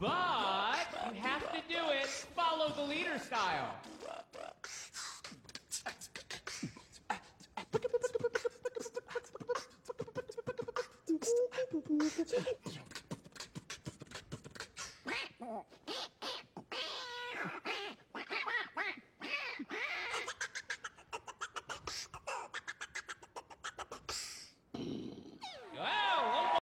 But you have to do it. Follow the leader style.